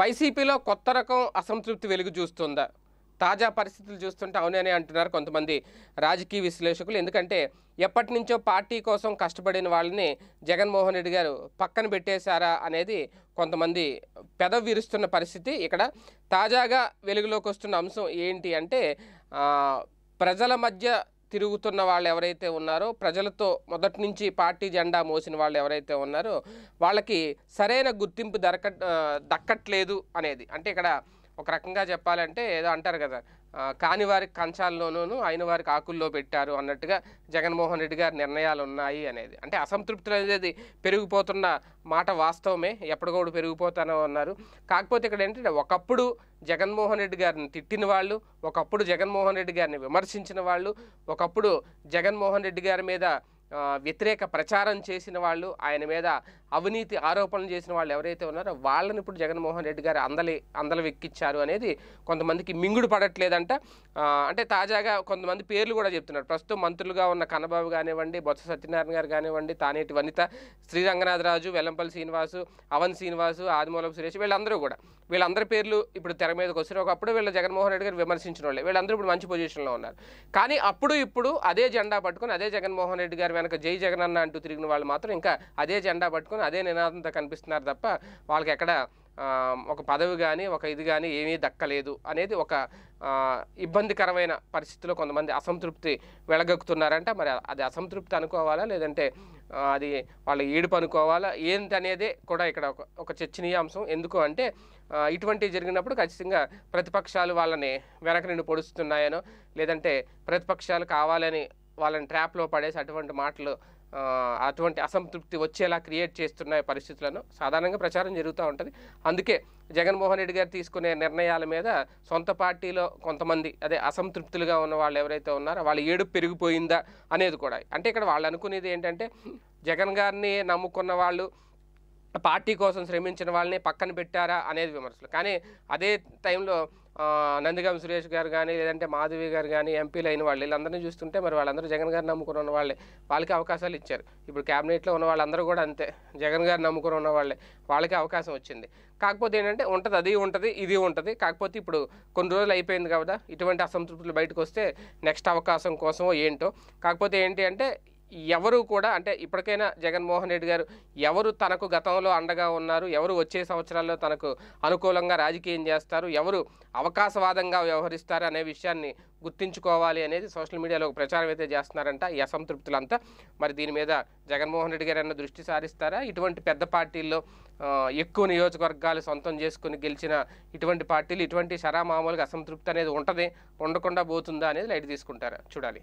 వైసీపీలో కొత్త రకం అసంతృప్తి వెలుగు చూస్తుందా? తాజా పరిస్థితులు చూస్తుంటే అవునని అంటున్నారు కొంతమంది రాజకీయ విశ్లేషకులు. ఎందుకంటే ఎప్పటి నుంచో పార్టీ కోసం కష్టపడిన వాళ్ళని జగన్మోహన్ రెడ్డి గారు పక్కన పెట్టేశారా అనేది కొంతమంది పెదవి విరుస్తున్న పరిస్థితి. ఇక్కడ తాజాగా వెలుగులోకి వస్తున్న అంశం ఏంటి అంటే ప్రజల మధ్య తిరుగుతున్న వాళ్ళు ఎవరైతే ఉన్నారో ప్రజలతో మొదటి నుంచి పార్టీ జెండా మోసిన వాళ్ళు ఎవరైతే ఉన్నారో వాళ్ళకి సరైన గుర్తింపు దొరక దక్కట్లేదు అనేది. అంటే ఇక్కడ ఒక రకంగా చెప్పాలంటే ఏదో అంటారు కదా కాని వారికి కంచాల్లోనూ అయిన వారికి ఆకుల్లో పెట్టారు అన్నట్టుగా జగన్మోహన్ రెడ్డి గారి నిర్ణయాలు ఉన్నాయి అనేది. అంటే అసంతృప్తులు అనేది పెరిగిపోతున్న మాట వాస్తవమే ఎప్పటికప్పుడు పెరిగిపోతానో అన్నారు. కాకపోతే ఇక్కడ ఏంటంటే ఒకప్పుడు జగన్మోహన్ రెడ్డి గారిని తిట్టిన వాళ్ళు ఒకప్పుడు జగన్మోహన్ రెడ్డి గారిని విమర్శించిన వాళ్ళు ఒకప్పుడు జగన్మోహన్ రెడ్డి గారి మీద వ్యతిరేక ప్రచారం చేసిన వాళ్ళు ఆయన మీద అవినీతి ఆరోపణలు చేసిన వాళ్ళు ఎవరైతే ఉన్నారో వాళ్ళని ఇప్పుడు జగన్మోహన్ రెడ్డి గారు అందలి అందలు వెక్కిచ్చారు అనేది కొంతమందికి మింగుడు పడట్లేదంట. అంటే తాజాగా కొంతమంది పేర్లు కూడా చెప్తున్నారు. ప్రస్తుతం మంత్రులుగా ఉన్న కన్నబాబు కానివ్వండి బొత్స సత్యనారాయణ గారు కానివ్వండి తానేటి వనిత శ్రీ రంగనాథరాజు వెల్లంపల్లి శ్రీనివాసు అవన్ శ్రీనివాసు ఆదిమూలపు సురేష్ వీళ్ళందరూ కూడా. వీళ్ళందరి పేర్లు ఇప్పుడు తెర మీదకి వస్తారు ఒకప్పుడు వీళ్ళ జగన్మోహన్ రెడ్డి గారు విమర్శించిన వాళ్ళే. వీళ్ళందరూ ఇప్పుడు మంచి పొజిషన్లో ఉన్నారు. కానీ అప్పుడు ఇప్పుడు అదే జెండా పట్టుకుని అదే జగన్మోహన్ రెడ్డి గారు వెనక జై జగన్ అన్న అంటూ తిరిగిన వాళ్ళు మాత్రం ఇంకా అదే జెండా పట్టుకొని అదే నినాదంతో కనిపిస్తున్నారు తప్ప వాళ్ళకి ఎక్కడ ఒక పదవి కానీ ఒక ఇది కానీ ఏమీ దక్కలేదు అనేది ఒక ఇబ్బందికరమైన పరిస్థితిలో కొంతమంది అసంతృప్తి వెలగక్కుతున్నారంట. మరి అది అసంతృప్తి అనుకోవాలా? లేదంటే అది వాళ్ళ ఏడుపు అనుకోవాలా? ఏంటి అనేది కూడా ఇక్కడ ఒక ఒక చర్చనీయాంశం. ఎందుకు అంటే ఇటువంటివి జరిగినప్పుడు ఖచ్చితంగా ప్రతిపక్షాలు వాళ్ళని వెనక నుండి పొడుస్తున్నాయనో లేదంటే ప్రతిపక్షాలు కావాలని వాళ్ళని ట్రాప్లో పడేసి అటువంటి మాటలు అటువంటి అసంతృప్తి వచ్చేలా క్రియేట్ చేస్తున్న పరిస్థితులను సాధారణంగా ప్రచారం జరుగుతూ ఉంటుంది. అందుకే జగన్మోహన్ రెడ్డి గారు తీసుకునే నిర్ణయాల మీద సొంత పార్టీలో కొంతమంది అదే అసంతృప్తులుగా ఉన్న వాళ్ళు ఎవరైతే ఉన్నారో వాళ్ళ ఏడుపు పెరిగిపోయిందా అనేది కూడా. అంటే ఇక్కడ వాళ్ళు అనుకునేది ఏంటంటే జగన్ గారిని నమ్ముకున్న వాళ్ళు పార్టీ కోసం శ్రమించిన వాళ్ళని పక్కన పెట్టారా అనేది విమర్శలు. కానీ అదే టైంలో నందిగం నందిగాం సురేష్ గారు కానీ లేదంటే మాధవి గారు కానీ ఎంపీలు అయిన వాళ్ళు వీళ్ళందరినీ చూస్తుంటే మరి వాళ్ళందరూ జగన్ గారు నమ్ముకుని ఉన్న వాళ్ళే. వాళ్ళకి అవకాశాలు ఇచ్చారు. ఇప్పుడు క్యాబినెట్లో ఉన్న వాళ్ళందరూ కూడా అంతే. జగన్ గారు నమ్ముకుని ఉన్న వాళ్ళే. వాళ్ళకి అవకాశం వచ్చింది. కాకపోతే ఏంటంటే ఉంటుంది అది ఉంటుంది ఇది ఉంటుంది. కాకపోతే ఇప్పుడు కొన్ని రోజులు అయిపోయింది కదా ఇటువంటి అసంతృప్తులు బయటకు వస్తే నెక్స్ట్ అవకాశం కోసమో ఏంటో. కాకపోతే ఏంటి అంటే ఎవరు కూడా అంటే ఇప్పటికైనా జగన్మోహన్ రెడ్డి గారు ఎవరు తనకు గతంలో అండగా ఉన్నారు ఎవరు వచ్చే సంవత్సరాల్లో తనకు అనుకూలంగా రాజకీయం చేస్తారు ఎవరు అవకాశవాదంగా వ్యవహరిస్తారు అనే విషయాన్ని గుర్తించుకోవాలి అనేది సోషల్ మీడియాలో ఒక ప్రచారం అయితే చేస్తున్నారంట ఈ అసంతృప్తులంతా. మరి దీని మీద జగన్మోహన్ రెడ్డి గారు ఏమైనా దృష్టి సారిస్తారా? ఇటువంటి పెద్ద పార్టీల్లో ఎక్కువ నియోజకవర్గాలు సొంతం చేసుకుని గెలిచిన ఇటువంటి పార్టీలు ఇటువంటి సరా మామూలుగా అసంతృప్తి అనేది ఉంటుంది ఉండకుండా పోతుందా అనేది లైట్ తీసుకుంటారా? చూడాలి.